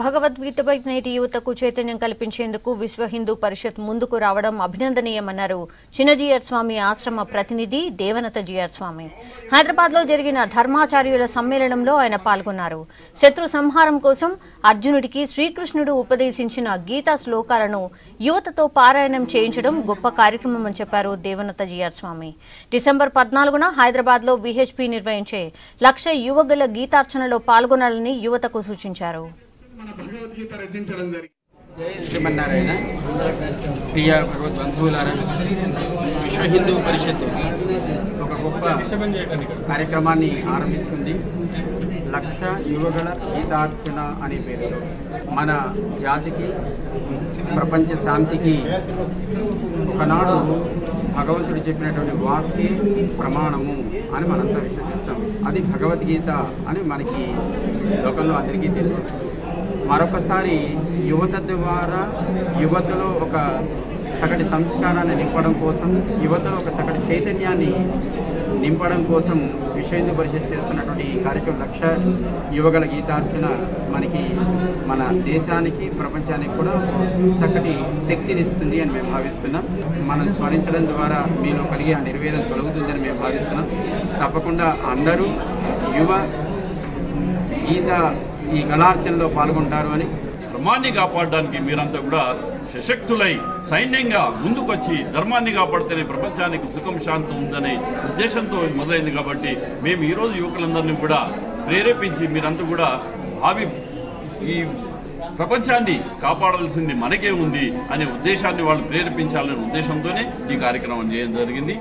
భగవద్గీతపై నేటి యువతకు చైతన్యం కల్పించేందుకు విశ్వ హిందూ పరిషత్ ముందుకు రావడం అభినందనీయమన్నారు చిన్నజీఆర్ స్వామి ఆశ్రమ ప్రతినిధి దేవనత జీఆర్ స్వామి. హైదరాబాద్లో జరిగిన ధర్మాచార్యుల సమ్మేళనంలో ఆయన పాల్గొన్నారు. శత్రు సంహారం కోసం అర్జునుడికి శ్రీకృష్ణుడు ఉపదేశించిన గీతా శ్లోకాలను యువతతో పారాయణం చేయించడం గొప్ప కార్యక్రమం అని చెప్పారు దేవనత జీఆర్ స్వామి. డిసెంబర్ పద్నాలుగున హైదరాబాద్లో విహెచ్పి నిర్వహించే లక్ష యువగల గీతార్చనలో పాల్గొనాలని యువతకు సూచించారు. మన భగవద్గీత రచించడం జరిగింది. జై శ్రీమన్నారాయణ. ప్రియ భగవద్ బంధువులారా విశ్వ హిందూ పరిషత్ ఒక గొప్ప కార్యక్రమాన్ని ఆరంభిస్తుంది. లక్ష యువగల గీతార్చన అనే పేరుతో మన జాతికి ప్రపంచ శాంతికి ఒకనాడు భగవంతుడు చెప్పినటువంటి వాక్యే ప్రమాణము అని మనంతా విశ్వసిస్తాం. అది భగవద్గీత అని మనకి లోకంలో అందరికీ తెలుసు. మరొకసారి యువత ద్వారా యువతలో ఒక చక్కటి సంస్కారాన్ని నింపడం కోసం యువతలో ఒక చక్కటి చైతన్యాన్ని నింపడం కోసం విశ్వ హిందూ పరిషత్ చేస్తున్నటువంటి ఈ కార్యక్రమం లక్ష యువగల గీతార్చన మనకి మన దేశానికి ప్రపంచానికి కూడా చక్కటి శక్తినిస్తుంది అని మేము భావిస్తున్నాం. మనం స్మరించడం ద్వారా మీలో కలిగే ఆ నిర్వేదన తొలగుతుందని మేము భావిస్తున్నాం. తప్పకుండా అందరూ యువ గీత ఈ కళార్చనలో పాల్గొంటారు అని. ధర్మాన్ని కాపాడడానికి మీరంతా కూడా సశక్తులై సైన్యంగా ముందుకొచ్చి ధర్మాన్ని కాపాడితేనే ప్రపంచానికి సుఖం శాంతం ఉందనే ఉద్దేశంతో మొదలైంది కాబట్టి మేము ఈరోజు యువకులందరినీ కూడా ప్రేరేపించి మీరంతా కూడా భావి ఈ ప్రపంచాన్ని కాపాడవలసింది మనకే ఉంది అనే ఉద్దేశాన్ని వాళ్ళు ప్రేరేపించాలనే ఉద్దేశంతోనే ఈ కార్యక్రమం చేయడం జరిగింది.